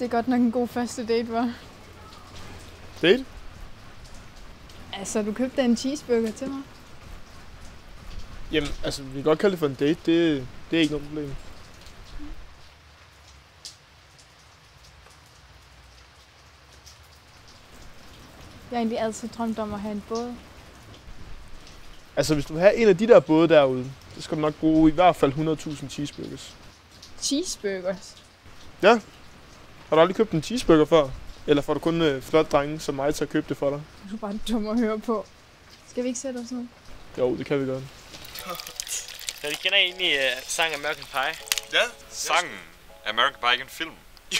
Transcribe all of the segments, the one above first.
Det er godt nok en god første date, var. Date? Altså, du købte en cheeseburger til mig. Jamen, altså, vi kan godt kalde det for en date. Det, det er ikke noget problem. Jeg har egentlig altid drømt om at have en båd. Altså, hvis du vil have en af de der både derude, så skal du nok bruge i hvert fald 100.000 cheeseburgers. Cheeseburgers? Ja. Har du aldrig købt en cheeseburger før? Eller får du kun øh, flot drenge som mig til at købe det for dig? Du er bare dum at høre på. Skal vi ikke sætte os ned? Jo, det kan vi godt. Så de kender egentlig uh, sang American Pie? Ja. Sangen American Pie ikke en film?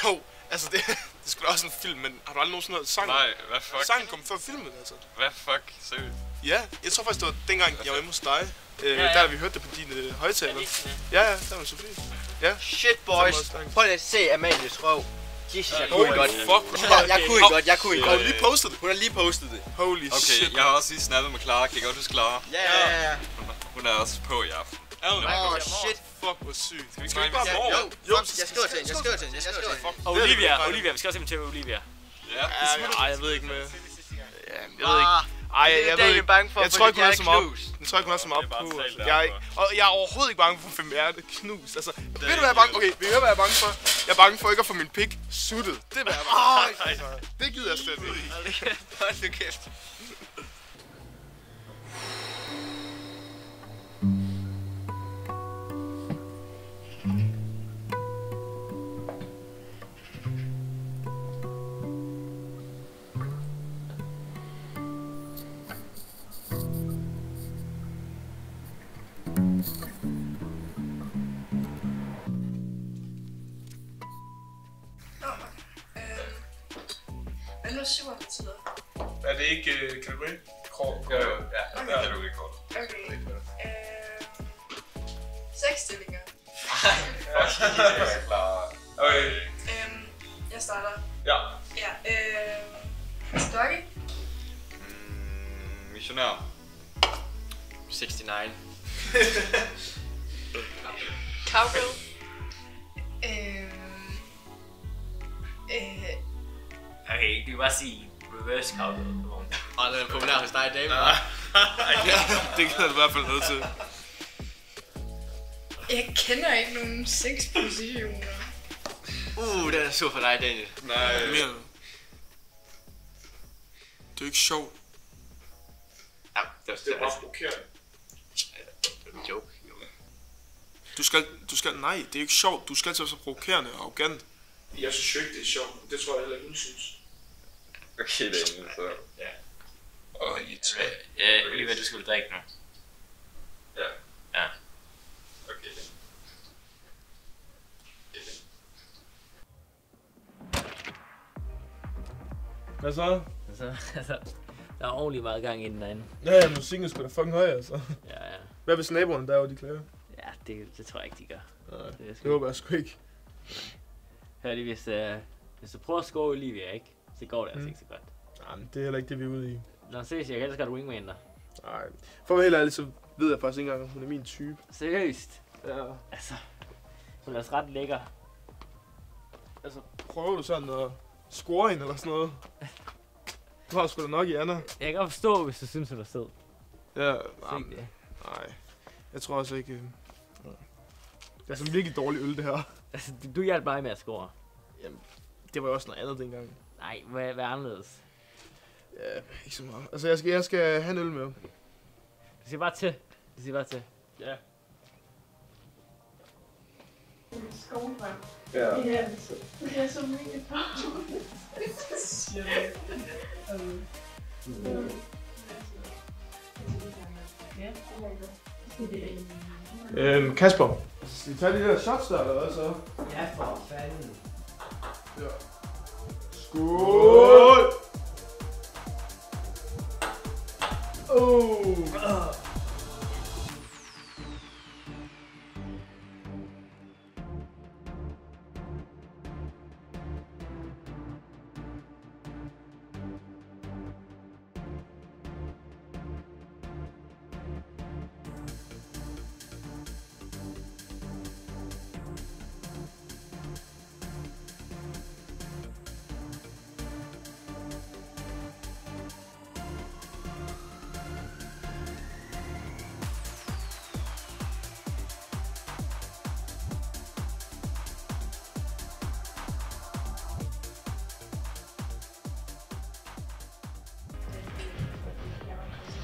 Jo, altså det, det skulle også en film, men har du aldrig nogensinde hørt sangen? Nej, hvad fuck? Sangen kom før filmen, altså. Hvad fuck? Seriøst? Ja, jeg tror faktisk, det var dengang, jeg var hjemme hos dig. Øh, Ja, ja. Der, vi hørte det på dine øh, højtaler. Ja, ja, der var så fint. Ja. Shit, boys. Prøv lige at se Amalies røv. Jesus, jeg Holy kunne godt. fuck. Jeg, jeg kunne godt, jeg kunne godt. du lige postet det? Hun har lige postet det. Holy Okay, shit. jeg har også lige snappet med Clara. Kan I godt huske Clara? Ja, ja, ja. Hun, hun er også på i aften. Åh, Åh, shit. Fuck, hvor sygt. Skal vi Skal vi ikke bare ikke mor? Jo, jo, jeg skriver til hende, jeg skriver til hende, jeg skriver til hende. Og Olivia, Olivia, vi skal også se til Olivia. Ja, Ej, jeg ved ikke med. Ja, jeg ved Ah, ikke. Ej, jeg, jeg ved er ikke. bange for, Jeg tror ikke, hun er så meget. Jeg tror ikke, hun er så meget på. Jeg er, ikke, og jeg er overhovedet ikke bange for at få mit hjerte knust. Altså, ved du, hvad jeg er bange Okay, vil I høre, hvad jeg er bange for? Jeg er bange for ikke at få min pik suttet. Det er, hvad jeg er bange for. Det gider jeg slet ikke. Hold nu kæft. Nu sur betyder? Er det ikke uh, kategori? Kort. Jo, jo, ja, der er du ikke kort. Okay. Øh, seks stillinger. Clara. Okay. Øhm, jeg starter. Ja. Ja. Øh, Stokke. Mm, missionær. 69. bare sige reverse cowgirl. Og den er populær hos dig, David. det gider du i hvert fald nødt til. jeg kender ikke nogen sexpositioner. Uh, den er sur for dig, Daniel. Nej. Hvad mener du? Det er ikke sjovt. Ja, det var provokerende. en joke. jo. Du skal, du skal, nej, det er ikke sjovt. Du skal til at være så provokerende og arrogant. Jeg synes jo ikke, det er sjovt. Det tror jeg heller ikke, hun synes. Okay, Daniel, så... Åh, I tror. Ja, Olivia, du skal drikke nu. Ja. Ja. Okay. Hvad så? Altså, altså, der er ordentligt meget gang i den derinde. Ja, ja, musikken er sgu da fucking høj, altså. Ja, ja. Hvad hvis naboerne derovre, de klager? Ja, det, det tror jeg ikke, de gør. Nej, Det, er det håber jeg sgu ikke. Hør lige, hvis, uh, hvis du prøver at score Olivia, ikke? Så går det altså Mm. ikke så godt. Jamen, det er heller ikke det, vi er ude i. Lad os se, jeg kan ellers godt wingman dig. Nej. For at være helt ærlig, så ved jeg faktisk ikke engang, om hun er min type. Seriøst? Ja. Altså, hun er også ret lækker. Altså, prøver du sådan at score hende eller sådan noget? Du har sgu da nok i Anna. Jeg kan godt forstå, hvis du synes, hun er sød. Ja, jamen, nej. Jeg tror også ikke... øh, Det er sådan virkelig dårlig øl, det her. Altså, du- hjalp mig med at score. Det var jo også noget andet dengang. Nej, hvad, hvad er anderledes? Ja, ikke så meget. Altså, jeg skal, jeg skal have en øl med. Du siger bare til. Du siger bare til. Ja. Skoledrøm. Ja. Det er det er så mega Øhm, Kasper. Skal vi tage de der shots der, eller hvad så? Ja, for fanden. Ja. Skål! Oh.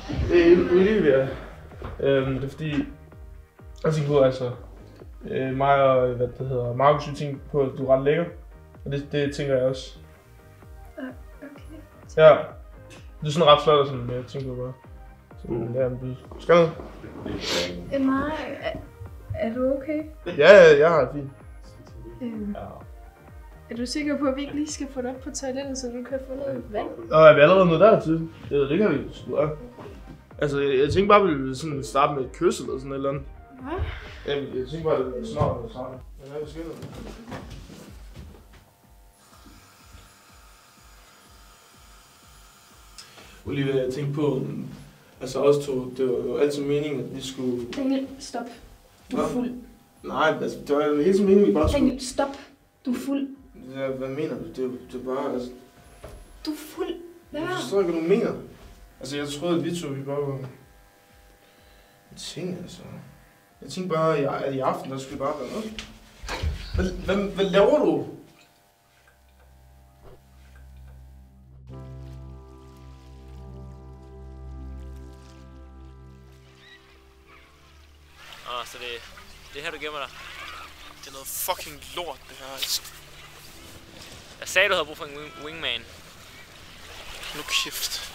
Det er Olivia. Øhm, det er fordi, jeg tænker på, altså, øh, mig og, hvad det hedder, Markus, vi tænker på, at du er ret lækker. Og det, det tænker jeg også. Okay. Ja. Du er sådan ret flot og sådan, men jeg tænker på bare. Sådan, ja, men du skal noget. Nej, er, er du okay? Ja, ja, jeg har det fint. Øhm, er du sikker på, at vi ikke lige skal få dig op på toilettet, så du kan få noget vand? Og er vi allerede nået dertil? Det, det kan vi sgu da. Altså, jeg, jeg tænkte bare, at vi ville sådan starte med et kys eller sådan et eller andet. Hvad? Jamen, jeg tænkte bare, at det snart noget sammen. Men hvad sker der? Olivia, jeg tænkte på, altså os to, det var jo altid meningen, at vi skulle... Daniel, stop. Du er fuld. Nej, altså, det var jo hele tiden meningen, at vi bare skulle... Daniel, stop. Du er fuld. Ja, hvad mener du? Det, er- det er bare, altså... Du er fuld. Lad Jeg forstår ikke, hvad du mener. Altså, jeg troede, at vi to, vi bare var... En ting, altså. Jeg tænkte bare, at i- at i aften, der skulle bare være noget. Hvad, hvad, hvad laver du? Åh, så det, det er her, du gemmer dig. Det er noget fucking lort, det her. Altså, Jeg sagde, du havde brug for en wing- wingman. nu kæft.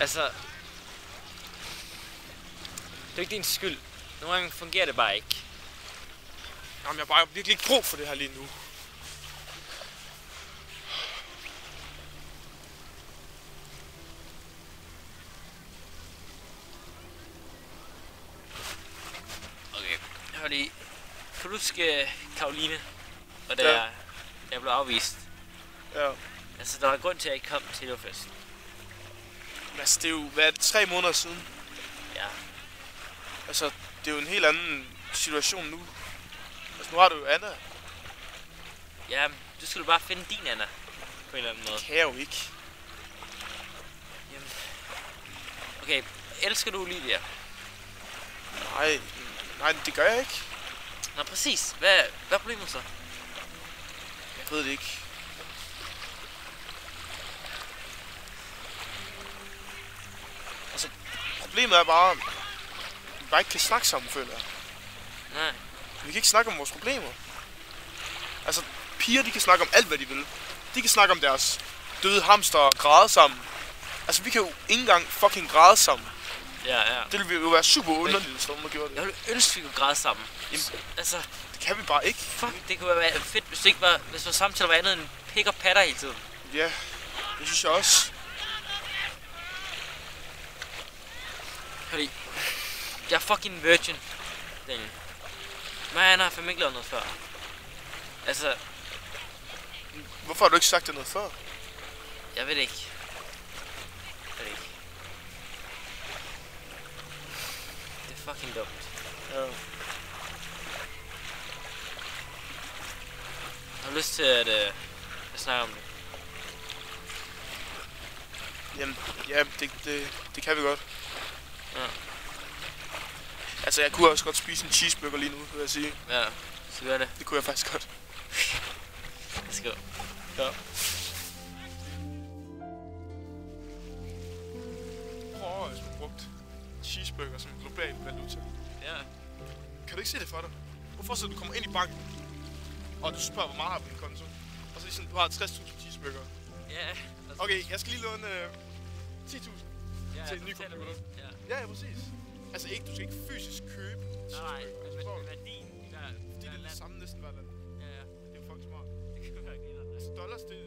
Altså... Det er ikke din skyld. Nogle gange fungerer det bare ikke. Jamen, jeg har bare virkelig ikke brug for det her lige nu. Okay. Hør lige. Kan du huske Karoline? Og da Ja. jeg, jeg blev afvist. Ja. Altså, der var grund til, at jeg ikke kom til. Men altså, det er jo, hvad er det, tre måneder siden? Ja. Altså, det er jo en helt anden situation nu. Altså, nu har du jo Anna. Ja, du skulle bare finde din Anna. På en eller anden måde. Kan jeg jo ikke. Okay, elsker du Olivia? Nej, nej, det gør jeg ikke. Nå, præcis. Hvad, hvad er problemet så? Jeg ved det ikke. Altså, problemet er bare, at vi bare ikke kan snakke sammen, føler jeg. Nej. Vi kan ikke snakke om vores problemer. Altså, piger, de kan snakke om alt, hvad de vil. De kan snakke om deres døde hamster og græde sammen. Altså, vi kan jo ikke engang fucking græde sammen. Ja, ja. Det ville jo være super underligt, hvis nogen gjorde det. Jeg ville ønske, vi kunne græde sammen. Jamen, Altså, det kan vi bare ikke. fuck, det kunne være fedt, hvis det ikke var, hvis vores samtale var andet end pik og patter hele tiden. Ja, det synes jeg også. Fordi, jeg er fucking virgin, Daniel. Mig og Anna har fandme ikke lavet noget før. Altså, Hvorfor har du ikke sagt det noget før? jeg ved det ikke. Jeg ved det ikke. Det er fucking dumt. Ja. Jeg har lyst til at, øh, at snakke om det. Jamen, ja, det, det, det kan vi godt. Ja. Altså, jeg kunne også godt spise en cheeseburger lige nu, vil jeg sige. Ja, så gør det. Det kunne jeg faktisk godt. Let's go. Ja. Cheeseburger som global valuta. Ja. Kan du ikke se det for dig? Hvorfor så du kommer ind i banken, og du spørger, hvor meget har på din konto? Og så er sådan, du har 60.000 cheeseburger. Ja. Okay, jeg skal lige låne øh, 10.000. ja, til en ny computer. Ja. Ja, ja, præcis. Altså ikke, du skal ikke fysisk købe Nej, men, værdien, der, Fordi der det er det land. samme næsten hver land. Ja, ja. Det er jo fucking smart. Det kan være grinerne. Altså dollars, det